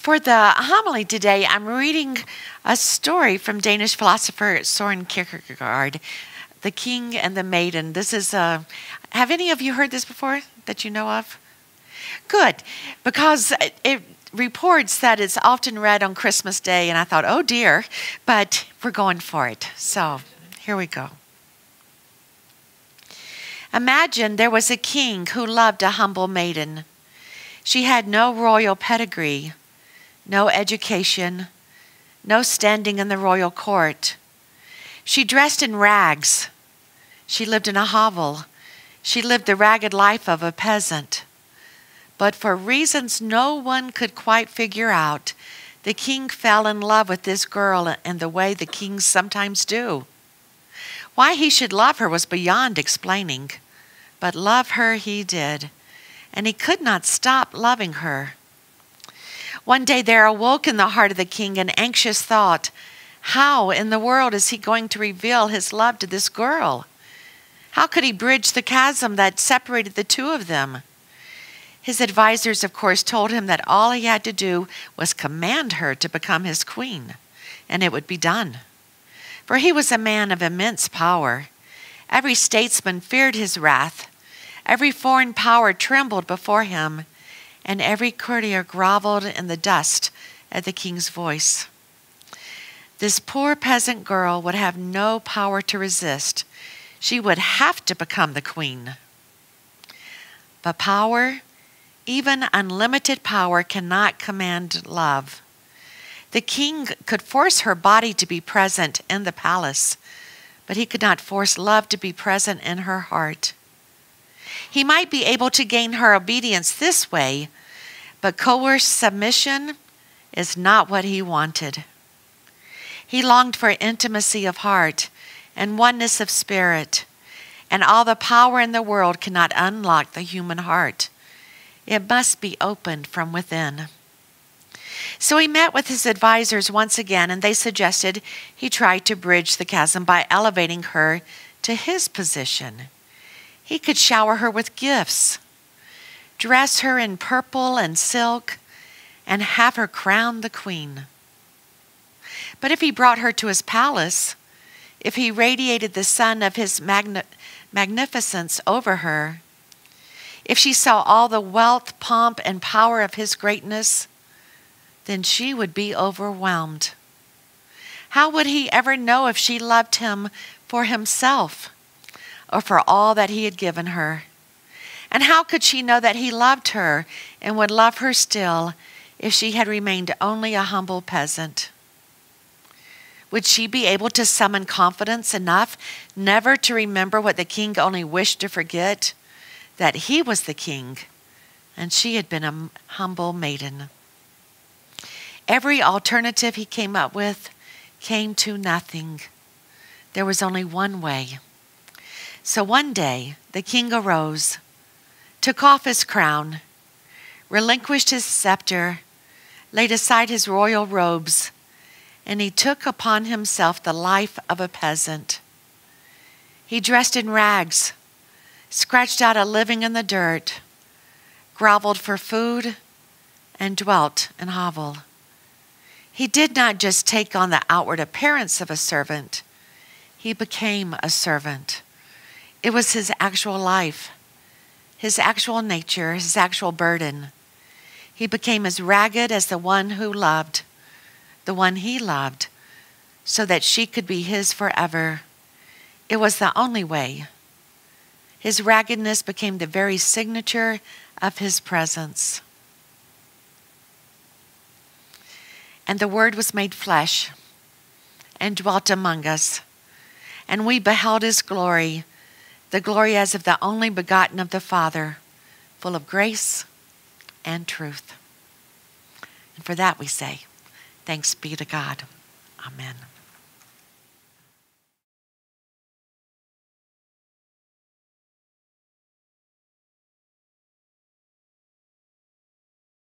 For the homily today, I'm reading a story from Danish philosopher Soren Kierkegaard, The King and the Maiden. This is, uh, have any of you heard this before that you know of? Good, because it reports that it's often read on Christmas Day, and I thought, oh dear, but we're going for it. So here we go. Imagine there was a king who loved a humble maiden. She had no royal pedigree no education, no standing in the royal court. She dressed in rags. She lived in a hovel. She lived the ragged life of a peasant. But for reasons no one could quite figure out, the king fell in love with this girl in the way the kings sometimes do. Why he should love her was beyond explaining, but love her he did, and he could not stop loving her. One day there awoke in the heart of the king an anxious thought How in the world is he going to reveal his love to this girl? How could he bridge the chasm that separated the two of them? His advisers, of course, told him that all he had to do was command her to become his queen, and it would be done. For he was a man of immense power. Every statesman feared his wrath. Every foreign power trembled before him and every courtier groveled in the dust at the king's voice. This poor peasant girl would have no power to resist. She would have to become the queen. But power, even unlimited power, cannot command love. The king could force her body to be present in the palace, but he could not force love to be present in her heart. He might be able to gain her obedience this way, but coerced submission is not what he wanted. He longed for intimacy of heart and oneness of spirit, and all the power in the world cannot unlock the human heart. It must be opened from within. So he met with his advisers once again, and they suggested he try to bridge the chasm by elevating her to his position. He could shower her with gifts, dress her in purple and silk, and have her crowned the queen. But if he brought her to his palace, if he radiated the sun of his magni- magnificence over her, if she saw all the wealth, pomp, and power of his greatness, then she would be overwhelmed. How would he ever know if she loved him for himself? Or for all that he had given her. And how could she know that he loved her and would love her still if she had remained only a humble peasant? Would she be able to summon confidence enough never to remember what the king only wished to forget? That he was the king and she had been a humble maiden. Every alternative he came up with came to nothing. There was only one way. So one day the king arose, took off his crown, relinquished his scepter, laid aside his royal robes, and he took upon himself the life of a peasant. He dressed in rags, scratched out a living in the dirt, groveled for food, and dwelt in hovel. He did not just take on the outward appearance of a servant, he became a servant. It was his actual life, his actual nature, his actual burden. He became as ragged as the one who loved, the one he loved, so that she could be his forever. It was the only way. His raggedness became the very signature of his presence. And the Word was made flesh and dwelt among us, and we beheld his glory the glory as of the only begotten of the Father, full of grace and truth. And for that we say, Thanks be to God. Amen.